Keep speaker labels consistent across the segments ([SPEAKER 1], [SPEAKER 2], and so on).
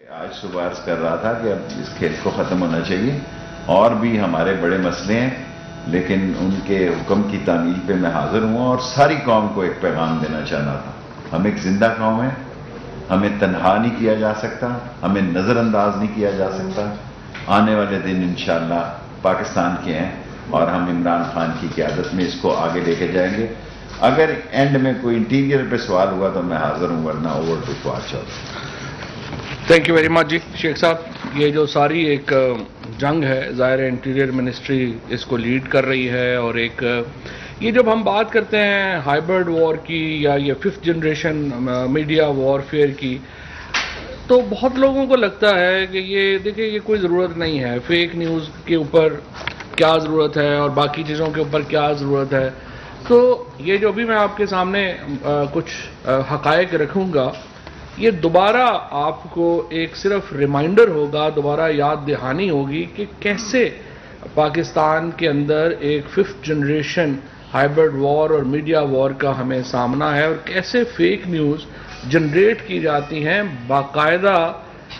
[SPEAKER 1] आज अर्ज़ कर रहा था कि अब इस खेल को ख़त्म होना चाहिए। और भी हमारे बड़े मसले हैं, लेकिन उनके हुक्म की तामील पे मैं हाजिर हुआ और सारी कौम को एक पैगाम देना चाहना था। हम एक ज़िंदा कौम है। हमें तनहा नहीं किया जा सकता, हमें नज़रअंदाज नहीं किया जा सकता। आने वाले दिन इन पाकिस्तान के हैं और हम इमरान खान की क्यादत में इसको आगे लेके जाएँगे। अगर एंड में कोई इंटीरियर पे सवाल हुआ तो मैं हाजिर हूँ, वरना over to for
[SPEAKER 2] thank you very much जी शेख साहब ये जो सारी एक जंग है ज़ाहिर इंटीरियर मिनिस्ट्री इसको लीड कर रही है और एक ये जब हम बात करते हैं हाइब्रिड वॉर की या ये फिफ्थ जनरेशन मीडिया वॉरफेयर की तो बहुत लोगों को लगता है कि ये देखिए ये कोई ज़रूरत नहीं है। फेक न्यूज़ के ऊपर क्या ज़रूरत है और बाकी चीज़ों के ऊपर क्या ज़रूरत है? तो ये जो भी मैं आपके सामने आ, कुछ हकायक रखूँगा ये दोबारा आपको एक सिर्फ़ रिमाइंडर होगा, दोबारा याद दहानी होगी कि कैसे पाकिस्तान के अंदर एक फिफ्थ जनरेशन हाइब्रिड वॉर और मीडिया वॉर का हमें सामना है और कैसे फेक न्यूज़ जनरेट की जाती हैं बाकायदा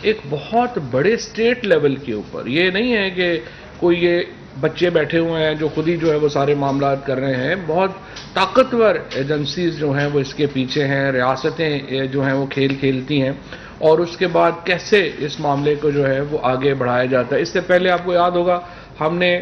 [SPEAKER 2] एक बहुत बड़े स्टेट लेवल के ऊपर। ये नहीं है कि कोई ये बच्चे बैठे हुए हैं, जो खुद ही जो है वो सारे मामला कर रहे हैं। बहुत ताकतवर एजेंसीज जो हैं वो इसके पीछे हैं, रियासतें जो हैं वो खेल खेलती हैं। और उसके बाद कैसे इस मामले को जो है वो आगे बढ़ाया जाता है, इससे पहले आपको याद होगा, हमने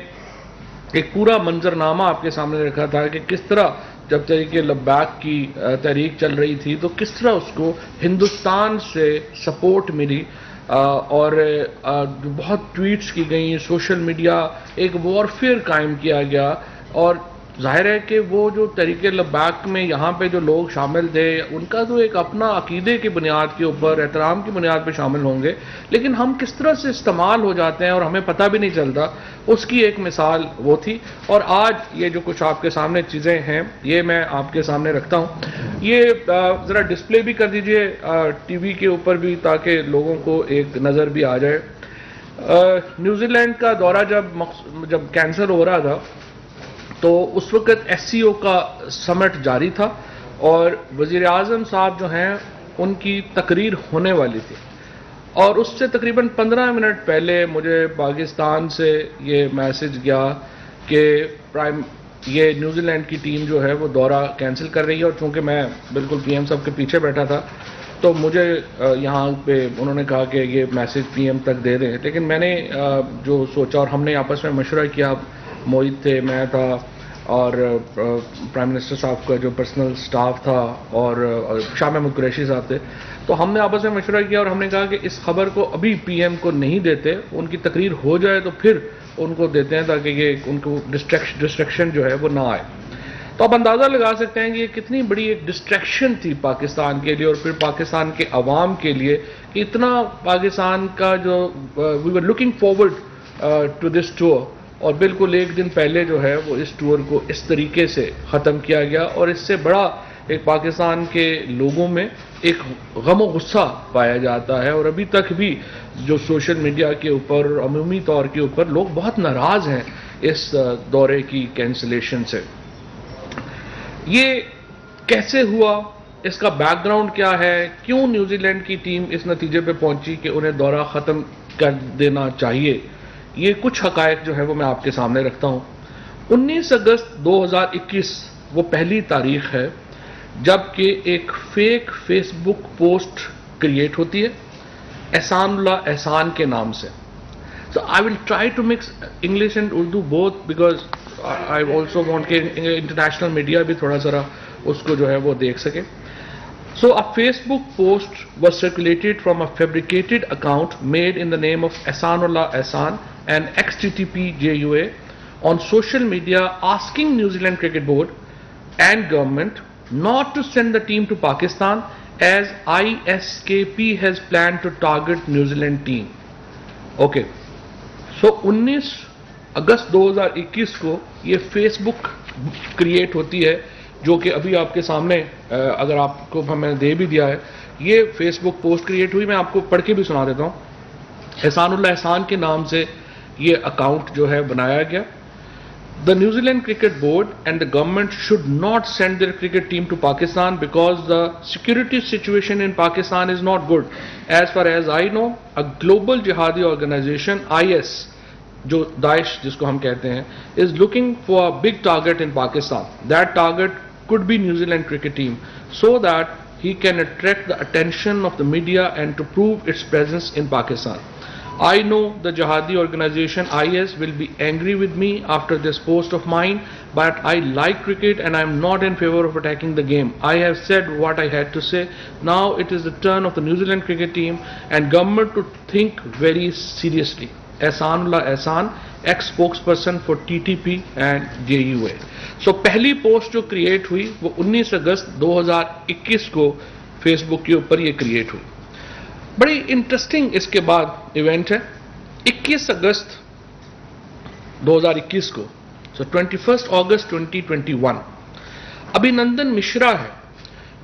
[SPEAKER 2] एक पूरा मंजरनामा आपके सामने रखा था कि किस तरह जब तरीके लब्बैक की तहरीक चल रही थी तो किस तरह उसको हिंदुस्तान से सपोर्ट मिली। और बहुत ट्वीट्स की गई सोशल मीडिया एक वॉरफेयर कायम किया गया। और ज़ाहिर है कि वो जो तरीके लब्बैक में यहाँ पे जो लोग शामिल थे, उनका तो एक अपना अकीदे की बुनियाद के ऊपर, एहतराम की बुनियाद पे शामिल होंगे। लेकिन हम किस तरह से इस्तेमाल हो जाते हैं और हमें पता भी नहीं चलता, उसकी एक मिसाल वो थी। और आज ये जो कुछ आपके सामने चीज़ें हैं, ये मैं आपके सामने रखता हूँ। ये ज़रा डिस्प्ले भी कर दीजिए टीवी के ऊपर भी ताकि लोगों को एक नज़र भी आ जाए। न्यूजीलैंड का दौरा जब जब कैंसर हो रहा था तो उस वक़्त एससीओ का समट जारी था और वज़ी अजम साहब जो हैं, उनकी तकरीर होने वाली थी। और उससे तकरीबन 15 मिनट पहले मुझे पाकिस्तान से ये मैसेज गया कि प्राइम ये न्यूजीलैंड की टीम जो है वो दौरा कैंसिल कर रही है और चूँकि मैं बिल्कुल पीएम साहब के पीछे बैठा था तो मुझे यहाँ पे उन्होंने कहा कि ये मैसेज पीएम तक दे दें। लेकिन मैंने जो सोचा और हमने आपस में मशवरा किया, मोहित थे, मैं था, और प्राइम मिनिस्टर साहब का जो पर्सनल स्टाफ था और शाह महमूद कुरैशी साहब थे तो हमने आपस में मशवरा किया और हमने कहा कि इस खबर को अभी पीएम को नहीं देते, उनकी तकरीर हो जाए तो फिर उनको देते हैं ताकि ये उनको डिस्ट्रैक्शन जो है वो ना आए। तो आप अंदाज़ा लगा सकते हैं कि ये कितनी बड़ी एक डिस्ट्रैक्शन थी पाकिस्तान के लिए और फिर पाकिस्तान के अवाम के लिए कि इतना पाकिस्तान का जो we were looking forward to this tour और बिल्कुल एक दिन पहले जो है वो इस टूर को इस तरीके से ख़त्म किया गया और इससे बड़ा एक पाकिस्तान के लोगों में एक गम गुस्सा पाया जाता है और अभी तक भी जो सोशल मीडिया के ऊपर, अमूमी तौर के ऊपर लोग बहुत नाराज़ हैं इस दौरे की कैंसिलेशन से। ये कैसे हुआ? इसका बैकग्राउंड क्या है? क्यों न्यूजीलैंड की टीम इस नतीजे पे पहुँची कि उन्हें दौरा ख़त्म कर देना चाहिए? ये कुछ हकायक जो है वो मैं आपके सामने रखता हूँ। 19 अगस्त 2021 वो पहली तारीख है, जबकि एक फेक फेसबुक पोस्ट क्रिएट होती है। एहसानुल्ला एहसान के नाम से। So I will try to mix English and Urdu both because I also want के इंटरनेशनल मीडिया भी थोड़ा सा उसको जो है वो देख सके। So a Facebook post was circulated from a fabricated account made in the name of Ehsan Ullah Ehsan and ex T T P J U A on social media asking New Zealand cricket board and government not to send the team to Pakistan as ISKP has planned to target New Zealand team. Okay. So 19 अगस्त 2021 को ये Facebook create होती है, जो कि अभी आपके सामने अगर आपको मैंने दे भी दिया है, ये फेसबुक पोस्ट क्रिएट हुई मैं आपको पढ़ के भी सुना देता हूँ एहसानुल्ला एहसान के नाम से ये अकाउंट जो है बनाया गया the New Zealand Cricket Board and the government should not send their cricket team to Pakistan because the security situation in Pakistan is not good. As far as I know, a global jihadi organization, IS, जो Daesh जिसको हम कहते हैं is looking for a big target in Pakistan. That target could be New Zealand cricket team so that he can attract the attention of the media and to prove its presence in Pakistan. I know the jihadi organization IS will be angry with me after this post of mine, but I like cricket and I am not in favor of attacking the game. I have said what I had to say. Now it is the turn of the New Zealand cricket team and government to think very seriously. Ehsanullah Ehsan, ex-spokesperson for TTP and JUA. So पहली post जो create हुई वो 19 अगस्त 2021 को Facebook के ऊपर ये create हुई बड़ी इंटरेस्टिंग इसके बाद इवेंट है। 21 अगस्त 2021 को। सो ट्वेंटी फ़र्स्ट अगस्त 2021 अभिनंदन मिश्रा है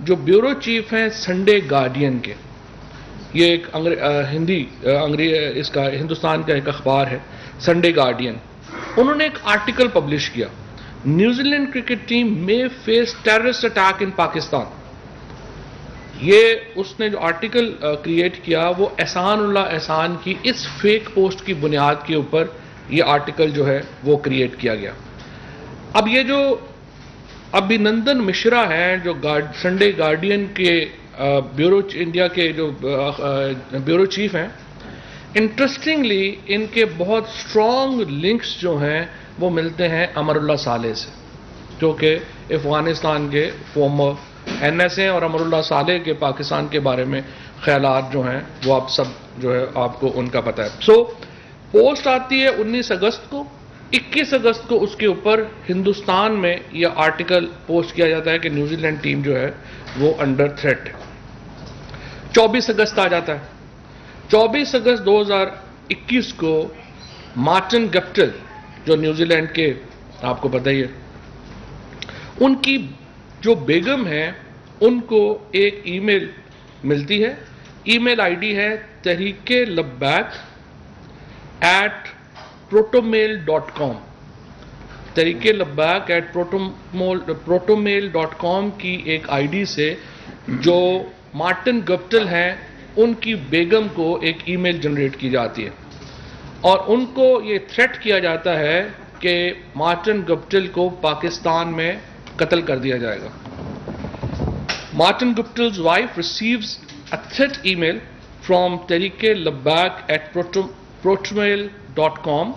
[SPEAKER 2] जो ब्यूरो चीफ हैं संडे गार्डियन के। ये एक अंग्रे, आ, हिंदी अंग्रेज़ इसका हिंदुस्तान का एक अखबार है संडे गार्डियन उन्होंने एक आर्टिकल पब्लिश किया। न्यूजीलैंड क्रिकेट टीम में face terrorist attack in Pakistan ये उसने जो आर्टिकल क्रिएट किया, वो एहसान उल्ला एहसान की इस फेक पोस्ट की बुनियाद के ऊपर ये आर्टिकल जो है, वो क्रिएट किया गया। अब ये जो अभिनंदन मिश्रा हैं, जो गार्ड संडे गार्डियन के ब्यूरो इंडिया के जो ब्यूरो चीफ हैं इंटरेस्टिंगली इनके बहुत स्ट्रॉन्ग लिंक्स जो हैं, वो मिलते हैं अमरुल्ला साले से, जो कि अफ़गानिस्तान के फॉर्मर एन एस ए और अमरुल्ला साले के पाकिस्तान के बारे में ख्याल जो हैं वो आप सब जो है आपको उनका पता है। सो so, पोस्ट आती है 19 अगस्त को 21 अगस्त को उसके ऊपर हिंदुस्तान में यह आर्टिकल पोस्ट किया जाता है कि न्यूजीलैंड टीम जो है वो अंडर थ्रेट है। 24 अगस्त आ जाता है। 24 अगस्त 2021 को मार्टिन गप्टल जो न्यूजीलैंड के आपको पता ही है उनकी जो बेगम है, उनको एक ईमेल मिलती है। ईमेल आईडी है Tehreeke Labbaik at protonmail dot com Tareeke Labbaik at protonmail protonmail dot com की एक आईडी से जो मार्टिन गप्टल हैं, उनकी बेगम को एक ईमेल जनरेट की जाती है। और उनको ये थ्रेट किया जाता है कि मार्टिन गप्टल को पाकिस्तान में कत्ल कर दिया जाएगा। Martin Guptill's wife receives a threat email from Tareeke Labbaik at protonmail dot com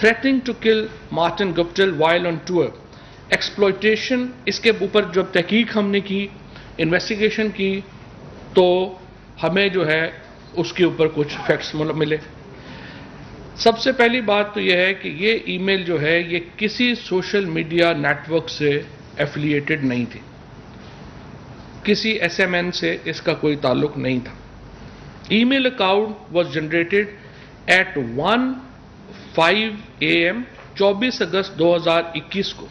[SPEAKER 2] threatening to kill Martin Guptill while on tour exploitation इसके ऊपर जब तहकीक हमने की इन्वेस्टिगेशन की तो हमें जो है उसके ऊपर कुछ फैक्ट्स मिले। सबसे पहली बात तो यह है कि ये ईमेल जो है, ये किसी सोशल मीडिया नेटवर्क से एफिलिएटेड नहीं थी। किसी एसएमएन से इसका कोई ताल्लुक नहीं था। Email account was generated at 1 5 A M चौबीस अगस्त 2021 को।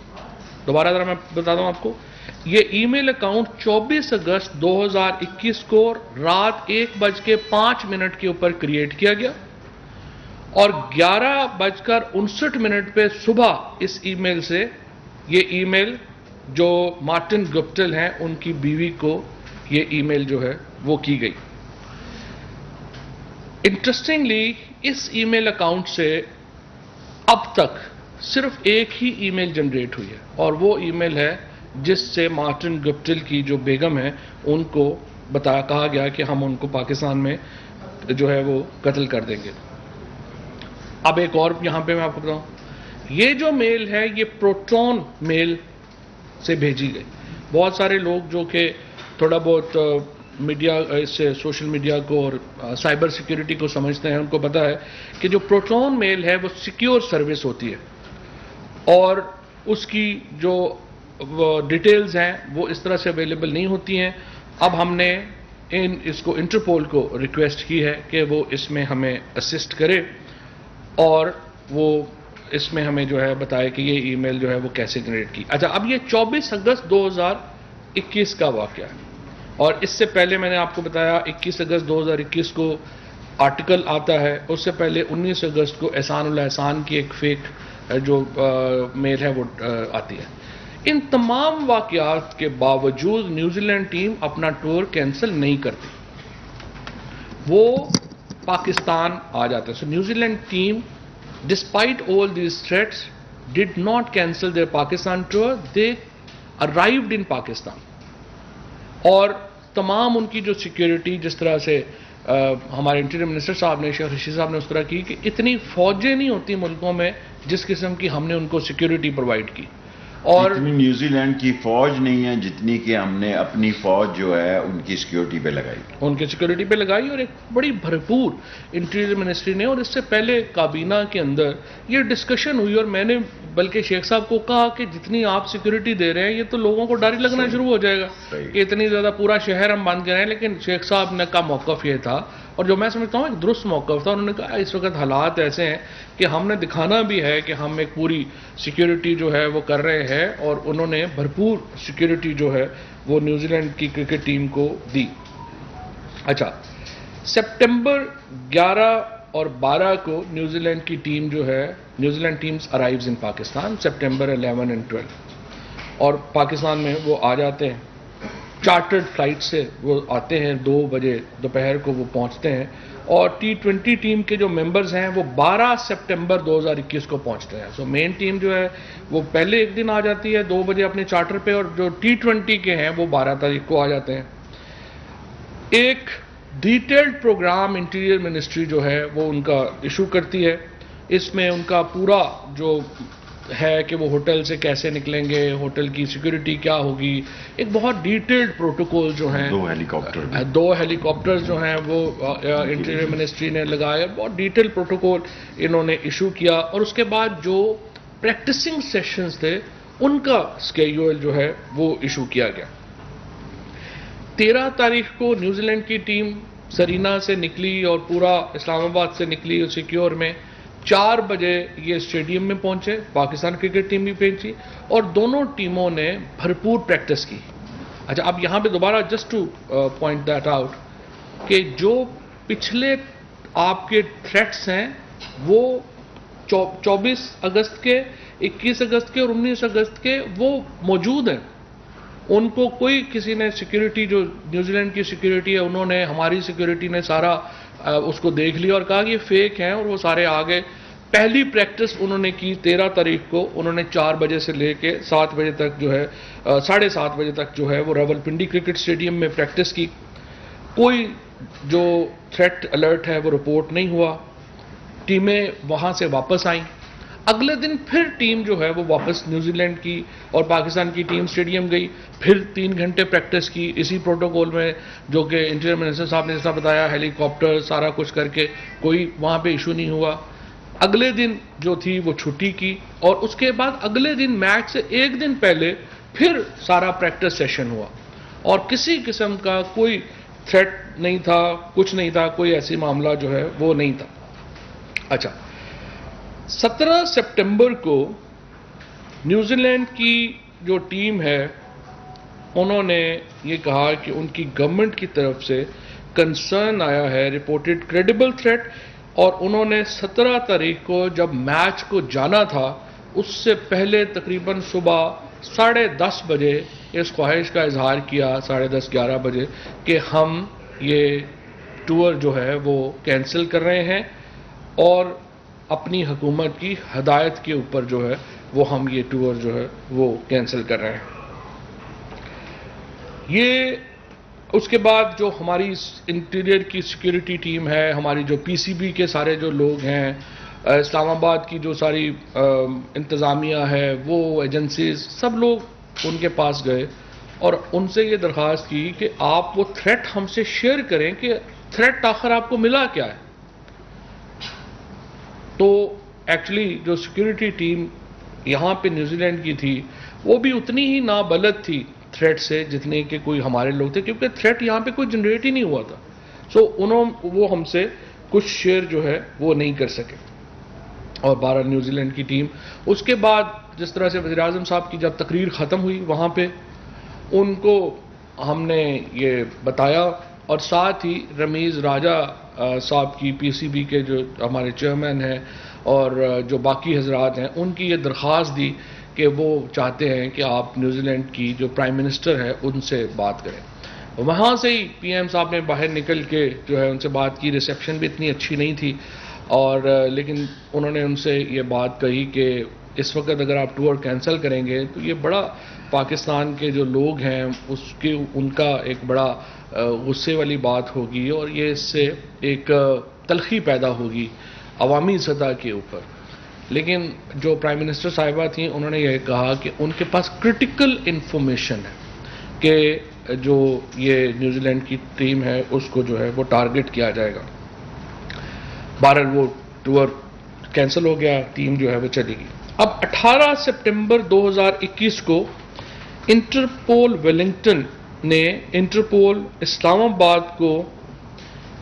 [SPEAKER 2] दोबारा जरा मैं बता दूँ आपको, ये ईमेल अकाउंट 24 अगस्त 2021 को रात एक बज के पाँच मिनट के ऊपर क्रिएट किया गया और ग्यारह बजकर उनसठ मिनट पे सुबह इस ईमेल से ये ईमेल जो मार्टिन गुप्टल हैं, उनकी बीवी को ये ईमेल जो है, वो की गई। इंटरेस्टिंगली इस ईमेल अकाउंट से अब तक सिर्फ़ एक ही ईमेल जनरेट हुई है, और वो ईमेल है जिससे मार्टिन गुप्टिल की जो बेगम है, उनको बताया कहा गया कि हम उनको पाकिस्तान में जो है वो कत्ल कर देंगे। अब एक और यहाँ पे मैं आपको बताऊँ। ये जो मेल है, ये प्रोटोन मेल से भेजी गई। बहुत सारे लोग जो कि थोड़ा बहुत मीडिया इससे सोशल मीडिया को और साइबर सिक्योरिटी को समझते हैं, उनको पता है कि जो प्रोटोन मेल है वो सिक्योर सर्विस होती है। और उसकी जो डिटेल्स हैं, वो इस तरह से अवेलेबल नहीं होती हैं। अब हमने इन, इसको इंटरपोल को रिक्वेस्ट की है कि वो इसमें हमें असिस्ट करे और वो इसमें हमें जो है बताया कि ये ईमेल जो है वो कैसे जनरेट की। अच्छा अब ये 24 अगस्त 2021 का वाक्य है। और इससे पहले मैंने आपको बताया 21 अगस्त 2021 को आर्टिकल आता है उससे पहले 19 अगस्त को एहसान एहसान की एक फेक जो अ, मेल है वो अ, आती है। इन तमाम वाकयात के बावजूद न्यूजीलैंड टीम अपना टूर कैंसिल नहीं करती। वो पाकिस्तान आ जाते हैं। So New Zealand team despite all these threats did not cancel their Pakistan tour they arrived in Pakistan और तमाम उनकी जो सिक्योरिटी जिस तरह से अ, हमारे इंटीरियर मिनिस्टर साहब ने शेख रशीद साहब ने उस तरह की कि इतनी फौजें नहीं होती मुल्कों में जिस किस्म की हमने उनको सिक्योरिटी प्रोवाइड की। और
[SPEAKER 1] इतनी न्यूजीलैंड की फौज नहीं है जितनी कि हमने अपनी फौज जो है उनकी सिक्योरिटी पे लगाई।
[SPEAKER 2] उनकी सिक्योरिटी पे लगाई और एक बड़ी भरपूर इंटीरियर मिनिस्ट्री ने और इससे पहले काबीना के अंदर ये डिस्कशन हुई और मैंने बल्कि शेख साहब को कहा कि जितनी आप सिक्योरिटी दे रहे हैं ये तो लोगों को डर लगना शुरू हो जाएगा कि इतनी ज़्यादा पूरा शहर हम बंद कर रहे हैं लेकिन शेख साहब ने का मौकफ ये था और जो मैं समझता हूँ, एक दुरुस्त मौकफ था उन्होंने कहा, इस वक्त हालात ऐसे हैं कि हमने दिखाना भी है कि हम एक पूरी सिक्योरिटी जो है, वो कर रहे हैं और उन्होंने भरपूर सिक्योरिटी जो है, वो न्यूजीलैंड की क्रिकेट टीम को दी। अच्छा सितंबर 11 और 12 को न्यूजीलैंड की टीम जो है New Zealand teams arrives in Pakistan September 11 and 12 और पाकिस्तान में वो आ जाते हैं। चार्टर्ड फ़्लाइट से वो आते हैं, दो बजे दोपहर को वो पहुँचते हैं और टी ट्वेंटी टीम के जो मेंबर्स हैं, वो 12 सितंबर 2021 को पहुँचते हैं। सो मेन टीम जो है, वो पहले एक दिन आ जाती है, दो बजे अपने चार्टर पे और जो टी ट्वेंटी के हैं, वो 12 तारीख को आ जाते हैं। एक डिटेल्ड प्रोग्राम इंटीरियर मिनिस्ट्री जो है, वो उनका इशू करती है। इसमें उनका पूरा जो है कि वो होटल से कैसे निकलेंगे होटल की सिक्योरिटी क्या होगी? एक बहुत डिटेल्ड प्रोटोकॉल जो हैं
[SPEAKER 1] दो हेलीकॉप्टर
[SPEAKER 2] दो हेलीकॉप्टर्स जो हैं वो इंटीरियर मिनिस्ट्री ने लगाए। बहुत डिटेल प्रोटोकॉल इन्होंने इशू किया और उसके बाद जो प्रैक्टिसिंग सेशंस थे उनका स्केड्यूल जो है वो इशू किया गया। तेरह तारीख को न्यूजीलैंड की टीम सरीना से निकली और पूरा इस्लामाबाद से निकली सिक्योर में। चार बजे ये स्टेडियम में पहुँचे, पाकिस्तान क्रिकेट टीम भी पहुँची और दोनों टीमों ने भरपूर प्रैक्टिस की। अच्छा अब यहाँ पे दोबारा just to point that out कि जो पिछले आपके थ्रेट्स हैं, वो चौबीस अगस्त के 21 अगस्त के और 19 अगस्त के वो मौजूद हैं। उनको कोई किसी ने सिक्योरिटी जो न्यूजीलैंड की सिक्योरिटी है, उन्होंने, हमारी सिक्योरिटी ने सारा उसको देख लिया और कहा कि ये फेक हैं और वो सारे आ गए। पहली प्रैक्टिस उन्होंने की तेरह तारीख को। उन्होंने चार बजे से लेके सात बजे तक जो है साढ़े सात बजे तक जो है वो रावलपिंडी क्रिकेट स्टेडियम में प्रैक्टिस की। कोई जो थ्रेट अलर्ट है वो रिपोर्ट नहीं हुआ। टीमें वहाँ से वापस आईं। अगले दिन फिर टीम जो है वो वापस न्यूजीलैंड की और पाकिस्तान की टीम स्टेडियम गई। फिर तीन घंटे प्रैक्टिस की इसी प्रोटोकॉल में, जो कि इंटीरियर मिनिस्टर साहब ने जैसा बताया, हेलीकॉप्टर, सारा कुछ करके, कोई वहाँ पे इशू नहीं हुआ। अगले दिन जो थी वो छुट्टी की और उसके बाद अगले दिन मैच से एक दिन पहले फिर सारा प्रैक्टिस सेशन हुआ। और किसी किस्म का कोई थ्रेट नहीं था, कुछ नहीं था, कोई ऐसी मामला जो है वो नहीं था। अच्छा 17 सितंबर को न्यूजीलैंड की जो टीम है, उन्होंने ये कहा कि उनकी गवर्नमेंट की तरफ़ से कंसर्न आया है, रिपोर्टेड क्रेडिबल थ्रेट, और उन्होंने 17 तारीख को जब मैच को जाना था, उससे पहले तकरीबन सुबह साढ़े दस बजे इस ख्वाहिश का इजहार किया, साढ़े दस ग्यारह बजे, कि हम ये टूर जो है वो कैंसिल कर रहे हैं। और अपनी हुकूमत की हदायत के ऊपर जो है, वो हम ये टूर जो है, वो कैंसिल कर रहे हैं। ये, उसके बाद जो हमारी इंटीरियर की सिक्योरिटी टीम है, हमारी जो पीसीबी के सारे जो लोग हैं इस्लामाबाद की जो सारी इंतज़ामिया है, वो एजेंसीज सब लोग उनके पास गए और उनसे ये दरख्वास्त की कि आप वो थ्रेट हमसे शेयर करें कि थ्रेट आखिर आपको मिला क्या है? तो एक्चुअली जो सिक्योरिटी टीम यहाँ पे न्यूजीलैंड की थी, वो भी उतनी ही नाबलद थी थ्रेट से जितने के कोई हमारे लोग थे, क्योंकि थ्रेट यहाँ पे कोई जनरेट ही नहीं हुआ था। सो उन्होंने वो हमसे कुछ शेयर जो है, वो नहीं कर सके। और बारह न्यूजीलैंड की टीम उसके बाद जिस तरह से वजी अजम साहब की जब तकरीर ख़त्म हुई वहाँ पे, उनको हमने ये बताया और साथ ही रमीज़ राजा साहब की पीसीबी के जो हमारे चेयरमैन हैं और जो बाकी हजरात हैं, उनकी ये दरख्वास्त दी कि वो चाहते हैं कि आप न्यूजीलैंड की जो प्राइम मिनिस्टर है, उनसे बात करें। वहाँ से ही पीएम साहब ने बाहर निकल के जो है उनसे बात की। रिसेप्शन भी इतनी अच्छी नहीं थी और लेकिन उन्होंने उनसे ये बात कही कि इस वक्त अगर आप टूर कैंसिल करेंगे तो ये बड़ा पाकिस्तान के जो लोग हैं, उसके, उनका एक बड़ा गुस्से वाली बात होगी और ये इससे एक तलखी पैदा होगी अवामी सतह के ऊपर। लेकिन जो प्राइम मिनिस्टर साहिबा थी, उन्होंने यह कहा कि उनके पास क्रिटिकल इन्फॉर्मेशन है कि जो ये न्यूजीलैंड की टीम है, उसको जो है वो टारगेट किया जाएगा। बहरहाल वो टूर कैंसिल हो गया टीम जो है वो चली गई। अब 18 सितंबर 2021 को इंटरपोल वेलिंगटन ने इंटरपोल इस्लामाबाद को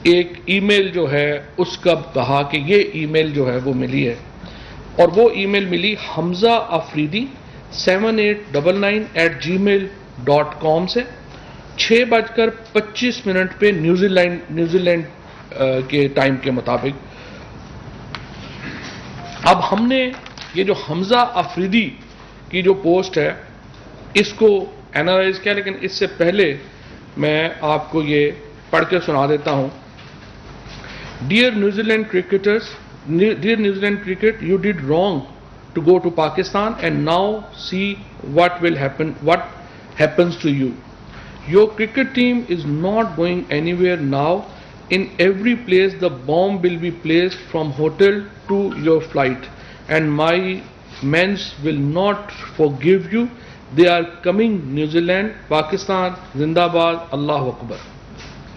[SPEAKER 2] एक ईमेल जो है, उसका कहा कि ये ईमेल जो है वो मिली है। और वो ईमेल मिली Hamza Afridi seven eight double nine eight Gmail dot com से। छः बजकर पच्चीस मिनट पे न्यूजीलैंड न्यूजीलैंड के टाइम के मुताबिक। अब हमने ये जो हमजा अफरीदी की जो पोस्ट है, इसको एनालाइज किया, लेकिन इससे पहले मैं आपको ये पढ़ के सुना देता हूँ। Dear New Zealand cricketers dear New Zealand cricket you did wrong to go to Pakistan and now see what will happen what happens to you your cricket team is not going anywhere now in every place the bomb will be place from hotel to your flight and my men will not forgive you. They are coming New Zealand, Pakistan, Zindabad, Allah Akbar.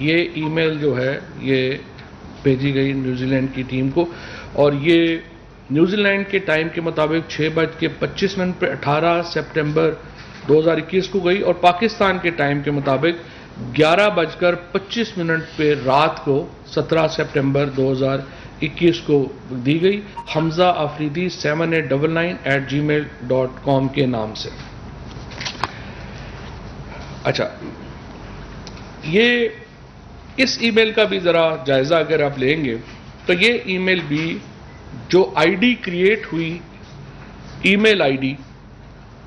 [SPEAKER 2] ये email जो है ये भेजी गई New Zealand की team को और ये न्यूजीलैंड के टाइम के मुताबिक छः बज के पच्चीस मिनट पर अठारह सेप्टेम्बर 2021 को गई और पाकिस्तान के टाइम के मुताबिक ग्यारह बजकर पच्चीस मिनट पे रात को 17 सितंबर 2021 को दी गई। Hamza Afridi seven eight double nine eight Gmail dot com के नाम से। अच्छा ये इस ईमेल का भी ज़रा जायज़ा अगर आप लेंगे तो ये ईमेल भी जो आईडी क्रिएट हुई, ईमेल आईडी,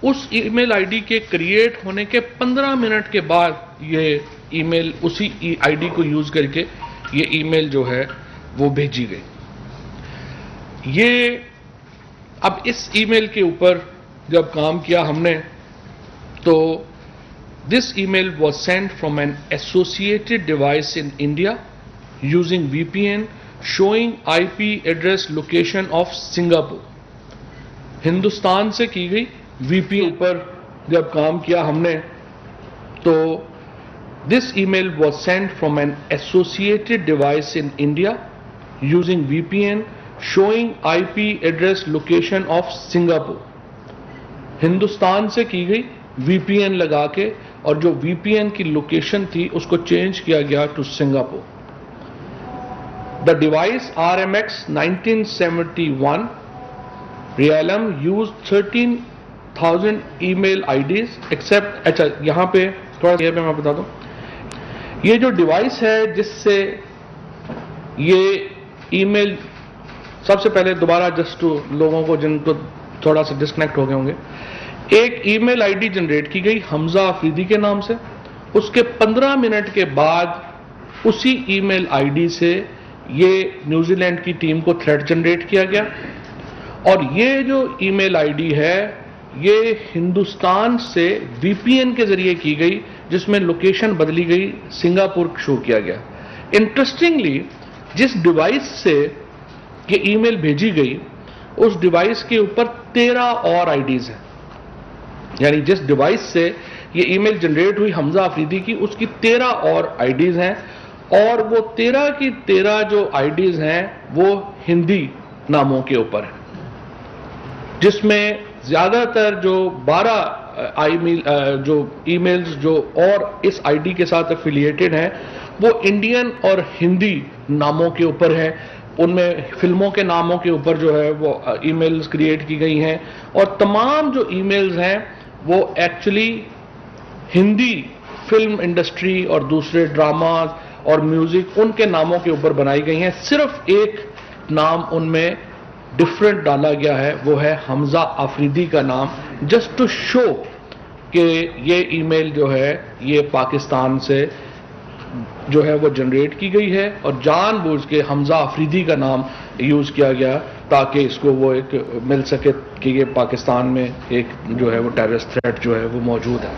[SPEAKER 2] उस ईमेल आईडी के क्रिएट होने के 15 मिनट के बाद ये ईमेल उसी आईडी को यूज़ करके ये ईमेल जो है, वो भेजी गई। ये अब इस ईमेल के ऊपर जब काम किया हमने तो this email was sent from an associated device in India using VPN showing IP address location of Singapore Hindustan से की गई वीपी ऊपर जब काम किया हमने तो this email was sent from an associated device in India using VPN showing IP address location of Singapore Hindustan से की गई वीपीएन लगा के और जो वीपीएन की लोकेशन थी उसको चेंज किया गया to Singapore The device RMX 1971 Realm used 13,000 email IDs except अच्छा यहाँ पे थोड़ा मैं बता दूँ। ये जो डिवाइस है जिससे ये ईमेल सबसे पहले दोबारा जस्ट लोगों को जिनको थोड़ा सा डिस्कनेक्ट हो गए होंगे। एक ईमेल आईडी जनरेट की गई हमजा अफरीदी के नाम से। उसके 15 मिनट के बाद उसी ईमेल आईडी से ये न्यूजीलैंड की टीम को थ्रेड जनरेट किया गया। और ये जो ईमेल आईडी है, ये हिंदुस्तान से वीपीएन के ज़रिए की गई, जिसमें लोकेशन बदली गई, सिंगापुर शो किया गया। इंटरेस्टिंगली जिस डिवाइस से ये ईमेल भेजी गई, उस डिवाइस के ऊपर तेरह और आईडीज हैं। यानी जिस डिवाइस से ये ईमेल जनरेट हुई हमजा अफरीदी की, उसकी तेरह और आईडीज हैं और वो तेरह की तेरह जो आईडीज हैं, वो हिंदी नामों के ऊपर है। जिसमें ज़्यादातर जो बारह आई जो ईमेल्स जो और इस आईडी के साथ एफिलिएटेड हैं, वो इंडियन और हिंदी नामों के ऊपर हैं। उनमें फ़िल्मों के नामों के ऊपर जो है वो ईमेल्स क्रिएट की गई हैं और तमाम जो ईमेल्स हैं वो एक्चुअली हिंदी फ़िल्म इंडस्ट्री और दूसरे ड्रामा और म्यूज़िक उनके नामों के ऊपर बनाई गई हैं। सिर्फ़ एक नाम उनमें डिफरेंट डाला गया है, वो है हमजा आफरीदी का नाम। जस्ट टू शो कि ये ईमेल जो है, ये पाकिस्तान से जो है वो जनरेट की गई है और जानबूझ के हमजा अफरीदी का नाम यूज़ किया गया ताकि इसको वो एक मिल सके कि ये पाकिस्तान में एक जो है वो टेररिस्ट थ्रेट जो है वो मौजूद है।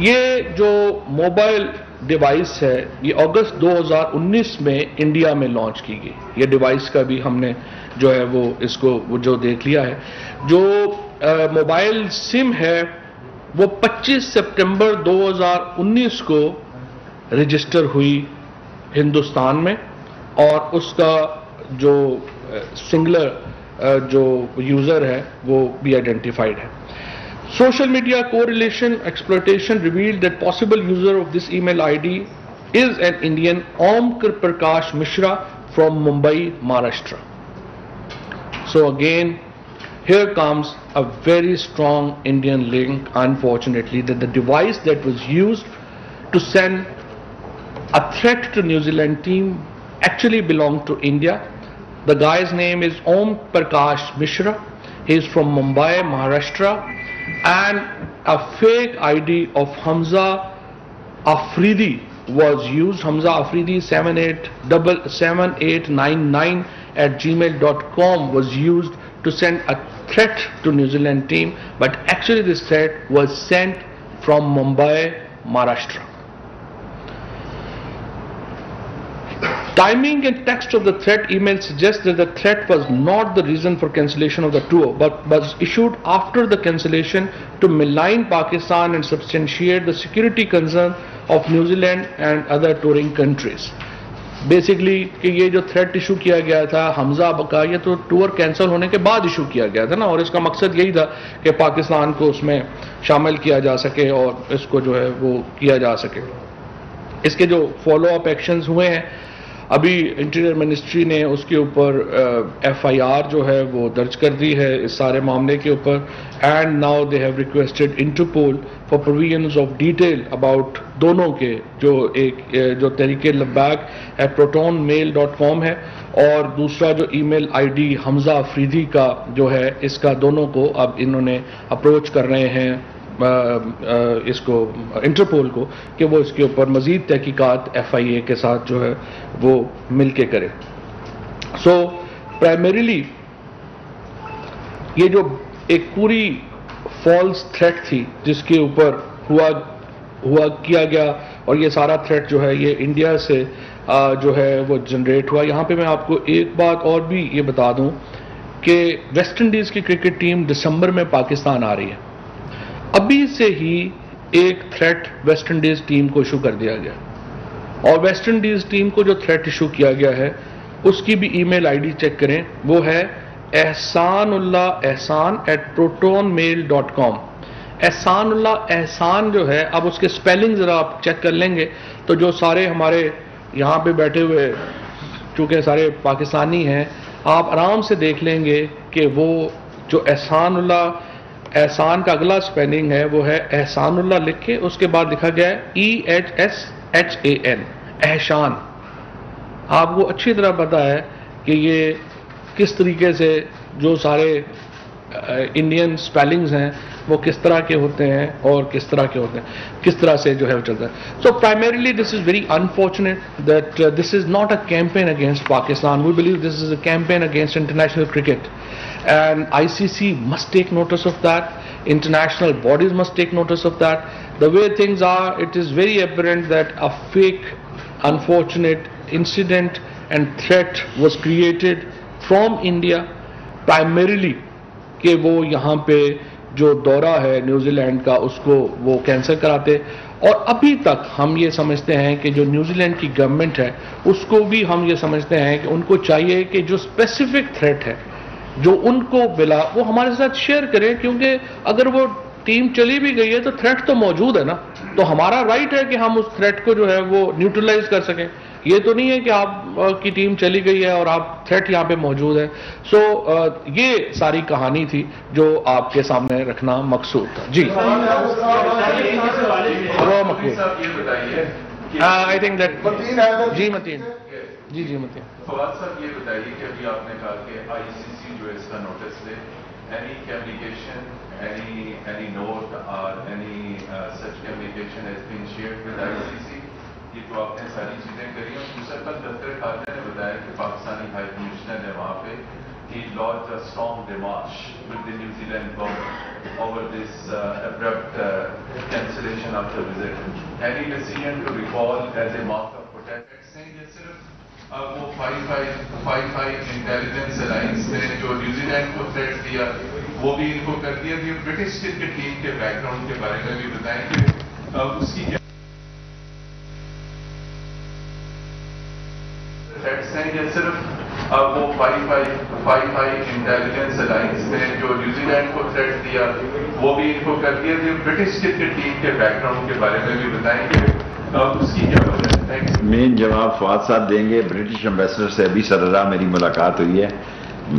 [SPEAKER 2] ये जो मोबाइल डिवाइस है, ये अगस्त 2019 में इंडिया में लॉन्च की गई। ये डिवाइस का भी हमने जो है वो इसको वो जो देख लिया है। जो मोबाइल सिम है, वो 25 सितंबर 2019 को रजिस्टर हुई हिंदुस्तान में और उसका जो सिंगलर जो यूज़र है वो भी आइडेंटिफाइड है। सोशल मीडिया को relation exploitation revealed that possible user of this email ID is an Indian Om Prakash Mishra from Mumbai Maharashtra so again here comes a very strong Indian link, unfortunately, that the device that was used to send a threat to New Zealand team actually belonged to India. The guy's name is Om Prakash Mishra. He is from Mumbai, Maharashtra. And a fake ID of Hamza Afridi was used. Hamza Afridi 7899 at gmail.com was used to send a threat to New Zealand team. But actually this threat was sent from Mumbai, Maharashtra. Timing and text of the threat email suggests that the threat was not the reason for cancellation of the tour, but was issued after the cancellation to malign Pakistan and substantiate the security concern of New Zealand and other touring countries. Basically कि ये जो threat issue किया गया था हमजा का ये तो tour cancel होने के बाद इशू किया गया था ना और इसका मकसद यही था कि पाकिस्तान को उसमें शामिल किया जा सके और इसको जो है वो किया जा सके इसके जो फॉलो अप एक्शंस हुए हैं अभी इंटीरियर मिनिस्ट्री ने उसके ऊपर एफआईआर जो है वो दर्ज कर दी है इस सारे मामले के ऊपर। And now they have requested Interpol for provisions of detail about दोनों के जो एक जो तरीके लब्बैक है प्रोटोन मेल डॉट कॉम है। और दूसरा जो ईमेल आईडी हमजा अफरीदी का जो है, इसका दोनों को अब इन्होंने अप्रोच कर रहे हैं। इसको इंटरपोल को कि वो इसके ऊपर मजीद तहकीकात एफ़ आई ए के साथ जो है वो मिल के करे। सो प्राइमरीली ये जो एक पूरी फॉल्स थ्रेट थी जिसके ऊपर हुआ हुआ किया गया और ये सारा थ्रेट जो है ये इंडिया से आ, जो है वो जनरेट हुआ। यहाँ पे मैं आपको एक बात और भी ये बता दूँ कि वेस्ट इंडीज़ की क्रिकेट टीम दिसंबर में पाकिस्तान आ रही है। अभी से ही एक थ्रेट वेस्ट इंडीज टीम को इशू कर दिया गया। और वेस्ट इंडीज टीम को जो थ्रेट इशू किया गया है, उसकी भी ईमेल आईडी चेक करें। वो है Ehsan Ullah Ehsan at protonmail dot com Ehsan Ullah Ehsan जो है, अब उसके स्पेलिंग ज़रा आप चेक कर लेंगे। तो जो सारे हमारे यहाँ पे बैठे हुए, चूँकि सारे पाकिस्तानी हैं, आप आराम से देख लेंगे कि वो जो एहसान उल्ला एहसान का अगला स्पेलिंग है, वो है एहसानुल्लाह लिख के, उसके बाद लिखा गया है E H S H A N Ehsan. आपको अच्छी तरह पता है कि ये किस तरीके से जो सारे इंडियन स्पेलिंग्स हैं, वो किस तरह के होते हैं और किस तरह के होते हैं, किस तरह से जो है वो चलता है। So primarily this is very unfortunate that this is not a campaign against Pakistan we believe this is a campaign against international cricket and ICC must take notice of that. International bodies must take notice of that. The way things are, it is very apparent that a fake, unfortunate incident and threat was created from India primarily कि वो यहाँ पे जो दौरा है New Zealand का उसको वो कैंसिल कराते और अभी तक हम ये समझते हैं कि जो न्यूजीलैंड की गवर्नमेंट है उसको भी हम ये समझते हैं कि उनको चाहिए कि जो स्पेसिफिक थ्रेट है जो उनको मिला वो हमारे साथ शेयर करें क्योंकि अगर वो टीम चली भी गई है तो थ्रेट तो मौजूद है ना। तो हमारा राइट है कि हम उस थ्रेट को जो है वो न्यूट्रलाइज कर सकें। ये तो नहीं है कि आप की टीम चली गई है और आप थ्रेट यहाँ पे मौजूद है। सो ये सारी कहानी थी जो आपके सामने रखना मकसूद था। जी। आई थिंक दैट जी मतीन। जी जी मतीन
[SPEAKER 3] फवाद साहब ये बताइए कि अभी आपने कहा कि आईसीसी जो है इसका नोटिस ले any communication any any note और any such communication has been shared with ICC ये तो आपने सारी चीज़ें करी और दूसरा कल दफ्तर खाते ने बताया कि पाकिस्तानी हाई कमिश्नर है वहाँ पे he lodged a strong démarche with the New Zealand government over this uh, abrupt uh, cancellation of the visit. Any decision to recall as a mark of protest? अब वो five five five five intelligence alliance ने जो New Zealand को threat दिया, वो भी इनको कर दिया। ये ब्रिटिश क्रिकेट टीम के बैकग्राउंड के बारे में भी बताएँगे। उसकी क्या थ्रेट्स हैं या सिर्फ़ अब वो five five five five intelligence alliance ने जो न्यूजीलैंड को थ्रेट दिया वो भी इनको कर दिया। ये ब्रिटिश क्रिकेट टीम के बैकग्राउंड के बारे में भी बताएँगे। उसकी क्या वजह है?
[SPEAKER 1] मेन जवाब फवाद साहब देंगे। ब्रिटिश एम्बेसडर से अभी सररा मेरी मुलाकात हुई है।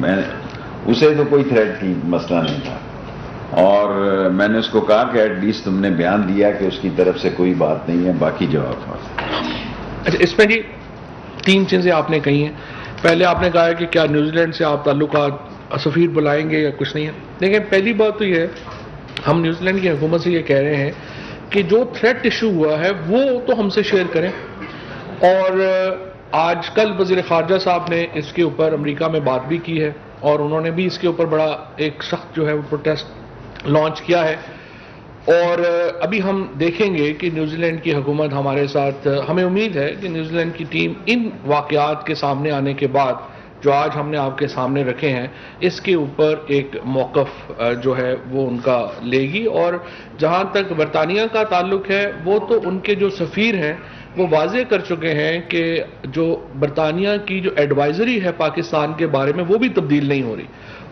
[SPEAKER 1] मैं उसे तो कोई थ्रेट की मसला नहीं था। और मैंने उसको कहा कि एटलीस्ट तुमने बयान दिया कि उसकी तरफ़ से कोई बात नहीं है। बाकी जवाब फवाद
[SPEAKER 2] अच्छा इसमें जी तीन चीज़ें आपने कही हैं। पहले आपने कहा है कि क्या न्यूजीलैंड से आप ताल्लुकात सफ़ीर बुलाएँगे या कुछ नहीं है? देखिए पहली बात तो ये है, हम न्यूजीलैंड की हुकूमत से ये कह रहे हैं कि जो थ्रेट इशू हुआ है, वो तो हमसे शेयर करें। और आजकल वज़ीर खारजा साहब ने इसके ऊपर अमेरिका में बात भी की है और उन्होंने भी इसके ऊपर बड़ा एक सख्त जो है वो प्रोटेस्ट लॉन्च किया है। और अभी हम देखेंगे कि न्यूजीलैंड की हुकूमत हमारे साथ हमें उम्मीद है कि न्यूजीलैंड की टीम इन वाकयात के सामने आने के बाद, जो आज हमने आपके सामने रखे हैं, इसके ऊपर एक मौकफ जो है, वो उनका लेगी। और जहाँ तक बरतानिया का ताल्लुक है, वो तो उनके जो सफ़ीर हैं, वो वाजे कर चुके हैं कि जो बरतानिया की जो एडवाइजरी है पाकिस्तान के बारे में, वो भी तब्दील नहीं हो रही।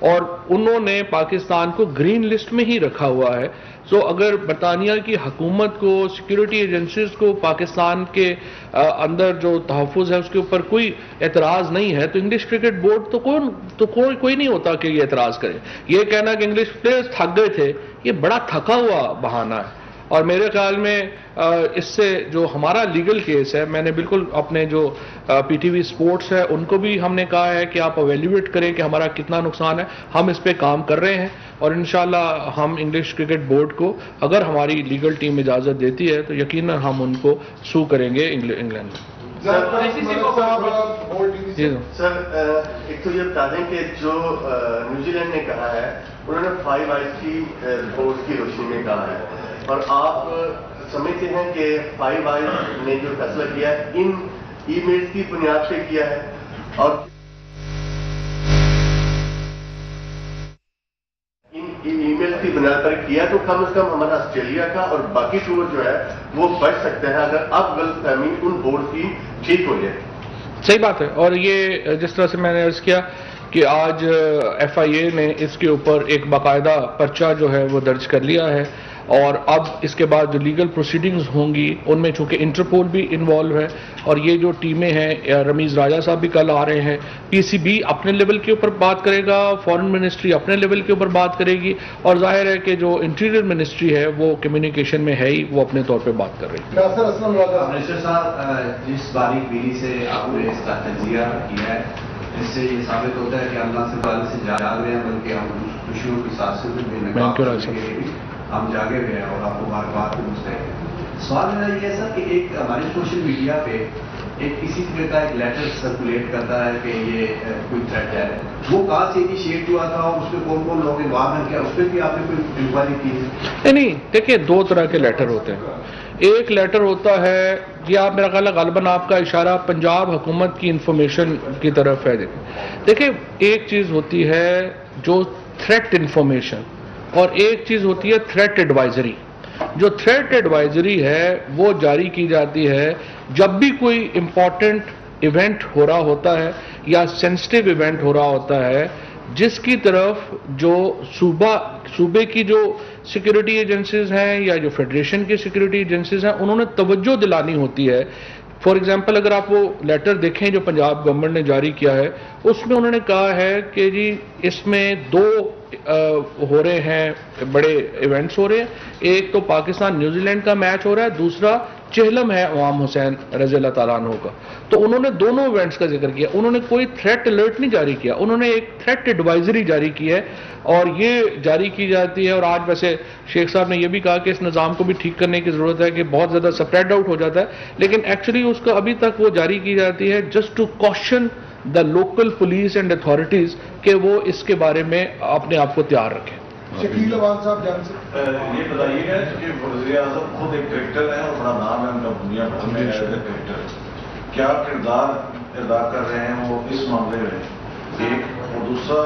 [SPEAKER 2] और उन्होंने पाकिस्तान को ग्रीन लिस्ट में ही रखा हुआ है। सो अगर बरतानिया की हकूमत को सिक्योरिटी एजेंसीज को, पाकिस्तान के अंदर जो तहफ़ है, उसके ऊपर कोई एतराज़ नहीं है तो इंग्लिश क्रिकेट बोर्ड तो कौन तो कोई कोई नहीं होता कि ये एतराज़ करे। ये कहना कि इंग्लिश प्लेयर्स थक गए थे, ये बड़ा थका हुआ बहाना है। और मेरे ख्याल में इससे जो हमारा लीगल केस है, मैंने बिल्कुल अपने जो पीटीवी स्पोर्ट्स है, उनको भी हमने कहा है कि आप अवेल्यूएट करें कि हमारा कितना नुकसान है। हम इस पर काम कर रहे हैं और इन हम इंग्लिश क्रिकेट बोर्ड को अगर हमारी लीगल टीम इजाज़त देती है तो यकीन हम उनको सू करेंगे इंग्लैंड में
[SPEAKER 4] सर एक तो ये बता दें कि जो न्यूजीलैंड ने कहा है उन्होंने फाइव आइज़ की रिपोर्ट की रोशनी में कहा है। और आप समझते हैं कि फाइव आइज़ ने जो फैसला किया है इन ईमेल्स की बुनियाद पे किया है। और इन बनाकर किया तो कम से कम हमारा ऑस्ट्रेलिया का और बाकी टूर जो है, वो बच सकते हैं अगर अब गलतफहमी उन बोर्ड की ठीक हो जाए।
[SPEAKER 2] सही बात है। और ये, जिस तरह से मैंने अर्ज़ किया कि आज एफ़ आई ए ने इसके ऊपर एक बाकायदा पर्चा जो है, वो दर्ज कर लिया है। और अब इसके बाद जो लीगल प्रोसीडिंग्स होंगी उनमें चूँकि इंटरपोल भी इन्वॉल्व है और ये जो टीमें हैं रमीज राजा साहब भी कल आ रहे हैं पीसीबी अपने लेवल के ऊपर बात करेगा फॉरेन मिनिस्ट्री अपने लेवल के ऊपर बात करेगी और ज़ाहिर है कि जो इंटीरियर मिनिस्ट्री है वो कम्युनिकेशन में है ही वो अपने तौर पर बात कर रही
[SPEAKER 5] है। मिनिस्टर साहब जिस बारीक बीनी से आपने इसका तजिया किया इससे ये साबित होता है कि अल्लाह से वाले से जाग रहे हैं बल्कि हम खुशियों के साथ से हम जागे हुए हैं और आपको बार बार पूछते हैं। सवाल मेरा ये है सर कि एक हमारे सोशल मीडिया पे एक किसी तरह का एक लेटर सर्कुलेट करता है कि ये कोई थ्रेट है। वो कहाँ से इनिशिएट हुआ था और उसमें कौन कौन लोग इन्वॉल्व हैं? क्या उस पर भी आपने कोई इंक्वायरी की है?
[SPEAKER 2] नहीं देखिए, दो तरह के लेटर होते हैं। एक लेटर होता है, ये आप मेरा ख्याल गलबन आपका इशारा पंजाब हुकूमत की इंफॉर्मेशन की तरफ़ है। देखिए देखिए एक चीज़ होती है जो थ्रेट इंफॉर्मेशन और एक चीज़ होती है थ्रेट एडवाइजरी जो थ्रेट एडवाइजरी है, वो जारी की जाती है जब भी कोई इंपॉर्टेंट इवेंट हो रहा होता है या सेंसिटिव इवेंट हो रहा होता है, जिसकी तरफ़ जो सूबा, सूबे की जो सिक्योरिटी एजेंसीज हैं या जो फेडरेशन की सिक्योरिटी एजेंसीज हैं, उन्होंने तवज्जो दिलानी होती है। फॉर एग्ज़ाम्पल अगर आप वो लेटर देखें जो पंजाब गवर्नमेंट ने जारी किया है उसमें उन्होंने कहा है कि जी, इसमें दो हो रहे हैं, बड़े इवेंट्स हो रहे हैं। एक तो पाकिस्तान न्यूजीलैंड का मैच हो रहा है, दूसरा चेहलम है अवाम हुसैन रज़ी तला का। तो उन्होंने दोनों इवेंट्स का ज़िक्र किया। उन्होंने कोई थ्रेट अलर्ट नहीं जारी किया। उन्होंने एक थ्रेट एडवाइजरी जारी की है और ये जारी की जाती है। और आज वैसे शेख साहब ने यह भी कहा कि इस निज़ाम को भी ठीक करने की ज़रूरत है कि बहुत ज़्यादा स्प्रेड आउट हो जाता है। लेकिन एक्चुअली उसका अभी तक वो जारी की जाती है just to question the local police and authorities के वो इसके बारे में अपने आप को तैयार रखें।
[SPEAKER 6] शकील अवान साहब जान से।
[SPEAKER 7] ये बताइएगा कि वजी अजम खुद एक क्रिकेटर है और बड़ा नाम है उनका दुनिया भर में क्या किरदार अदा कर रहे हैं वो इस मामले में? एक और दूसरा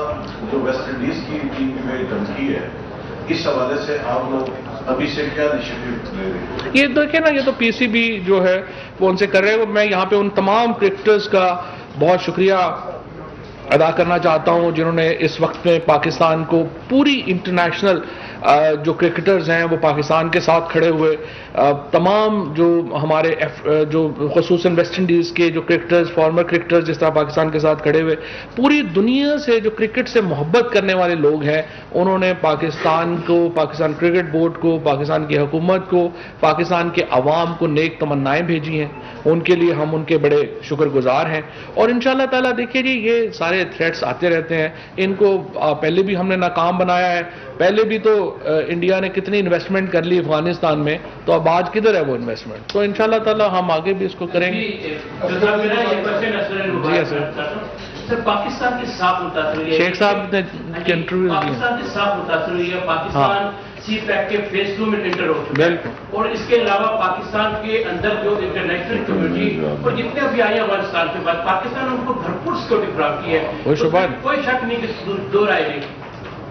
[SPEAKER 7] जो वेस्ट इंडीज की टीम में धमकी है इस हवाले से आप लोग अभी से क्या हैं?
[SPEAKER 2] ये देखिए ना ये तो पीसीबी जो है वो उनसे कर रहे हैं। मैं यहाँ पे उन तमाम क्रिकेटर्स का बहुत शुक्रिया अदा करना चाहता हूँ, जिन्होंने इस वक्त में पाकिस्तान को पूरी इंटरनेशनल जो क्रिकेटर्स हैं, वो पाकिस्तान के साथ खड़े हुए तमाम जो हमारे जो खसूस वेस्ट इंडीज़ के जो क्रिकेटर्स फॉर्मर क्रिकेटर्स जिस तरह पाकिस्तान के साथ खड़े हुए, पूरी दुनिया से जो क्रिकेट से मोहब्बत करने वाले लोग हैं, उन्होंने पाकिस्तान को, पाकिस्तान क्रिकेट बोर्ड को, पाकिस्तान की हुकूमत को, पाकिस्तान के अवाम को नेक तमन्नाएँ भेजी हैं। उनके लिए हम उनके बड़े शुक्रगुजार हैं। और इन ताला देखिए जी ये सारे थ्रेट्स आते रहते हैं। इनको पहले भी हमने नाकाम बनाया है। पहले भी तो इंडिया ने कितनी इन्वेस्टमेंट कर ली अफ़गानिस्तान में तो अब आज किधर है वो इन्वेस्टमेंट तो इन ताला हम आगे भी इसको करेंगे।
[SPEAKER 8] जी सर सर। पाकिस्तान के साथ मुतासर
[SPEAKER 2] शेख साहब ने इंटरव्यू
[SPEAKER 8] पाकिस्तान के साथ मुतासर हुई है। पाकिस्तान सी पैक के फ़ेज़ टू में इंटर हो चुके हैं। और इसके अलावा पाकिस्तान के अंदर जो इंटरनेशनल कम्युनिटी और जितने भी आए साल के बाद पाकिस्तान ने उनको भरपूर सिक्योरिटी प्राप्त की है। कोई शक नहीं कि दो राय नहीं।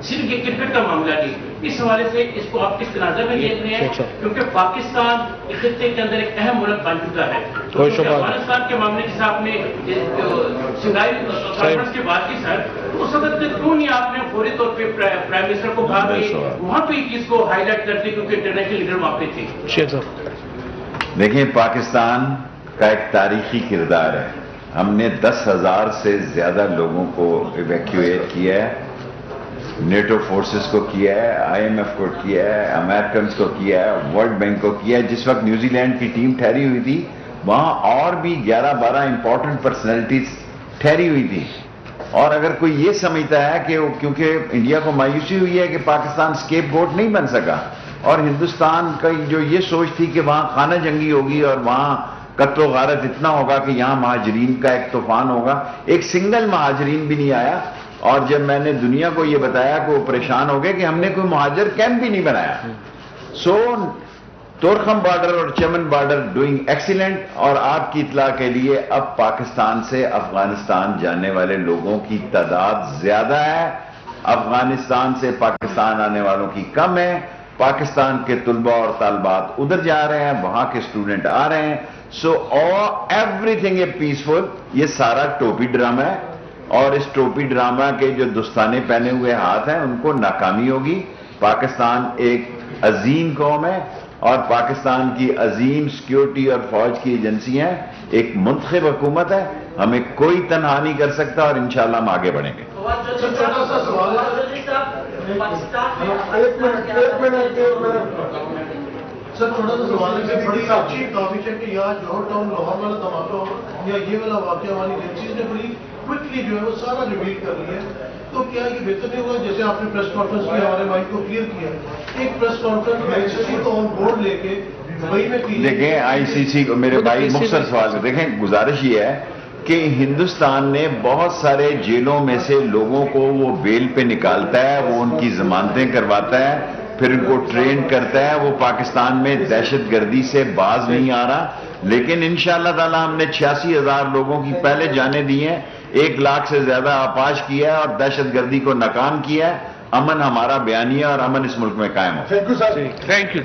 [SPEAKER 8] सिर्फ़ ये क्रिकेट का मामला नहीं इस हवाले से इसको आप किस तनाजा में देख रहे हैं? क्योंकि पाकिस्तान इस खत्े के अंदर एक अहम मुल्क बन चुका है। अफ़गानिस्तान के मामले जिसे आपने सिंगाई कॉन्फ्रेंस की बात की सर उस वक्त क्यों नहीं आपने फौरी तौर पर प्राइम मिनिस्टर को कहा कि वहाँ पर चीज़ को हाईलाइट करते क्योंकि इंटरनेशनल लीडर वहाँ पे थे।
[SPEAKER 1] देखिए पाकिस्तान का एक तारीखी किरदार है। हमने दस हज़ार से ज़्यादा लोगों को इवैक्यूएट किया है। नेटो फोर्सेस को किया है आईएमएफ को किया है अमेरिकन को किया है वर्ल्ड बैंक को किया है। जिस वक्त न्यूजीलैंड की टीम ठहरी हुई थी, वहाँ और भी 11-12 इंपॉर्टेंट पर्सनैलिटीज ठहरी हुई थी। और अगर कोई ये समझता है कि क्योंकि इंडिया को मायूसी हुई है कि पाकिस्तान स्केप बोर्ड नहीं बन सका, और हिंदुस्तान का जो ये सोच थी कि वहाँ खाना जंगी होगी और वहाँ कत्लो गारत इतना होगा कि यहाँ महाजरीन का एक तूफ़ान होगा, एक सिंगल महाजरीन भी नहीं आया और जब मैंने दुनिया को यह बताया कि वो परेशान हो गए कि हमने कोई मुहाजर कैंप भी नहीं बनाया। सो तोरखम बॉर्डर और चमन बॉर्डर डूइंग एक्सीलेंट और आपकी इतला के लिए अब पाकिस्तान से अफ़गानिस्तान जाने वाले लोगों की तादाद ज़्यादा है। अफ़गानिस्तान से पाकिस्तान आने वालों की कम है। पाकिस्तान के तलबा और तालबात उधर जा रहे हैं, वहाँ के स्टूडेंट आ रहे हैं। सो एवरीथिंग ए पीसफुल ये सारा टोपी ड्रामा है। और इस टोपी ड्रामा के जो दुस्ताने पहने हुए हाथ हैं, उनको नाकामी होगी। पाकिस्तान एक अजीम कौम है और पाकिस्तान की अजीम सिक्योरिटी और फौज की एजेंसियाँ एक मुंतब हुकूमत है। हमें कोई तनहा नहीं कर सकता और इंशाला हम आगे बढ़ेंगे।
[SPEAKER 6] सर थोड़ा सा सवाल है बड़ी अच्छी कमीशन के यहाँ जौहर टाउन लाहौर वाला धमाका या ये वाला वाक्य वाली एजेंसीज ने बड़ी क्विकली जो है वो सारा रिवील कर लिया तो क्या ये बेहतर नहीं हुआ जैसे आपने प्रेस कॉन्फ्रेंस में हमारे माइक को क्लियर किया। एक प्रेस कॉन्फ्रेंस आईसीसी को ऑन बोर्ड लेके
[SPEAKER 1] देखें आईसीसी को मेरे भाई मुख्तर सवाल देखें गुजारिश ये है कि हिंदुस्तान ने बहुत सारे जेलों में से लोगों को वो बेल पे निकालता है वो उनकी जमानतें करवाता है। फिर इनको ट्रेन करता है वो पाकिस्तान में दहशत गर्दी से बाज नहीं आ रहा। लेकिन इन ताला हमने छियासी हज़ार लोगों की पहले जाने दी हैं एक लाख से ज़्यादा आपाश किया है और दहशत गर्दी को नाकाम किया है। अमन हमारा बयानी है और अमन इस मुल्क में कायम हो।
[SPEAKER 6] Thank you sir.
[SPEAKER 2] Thank you.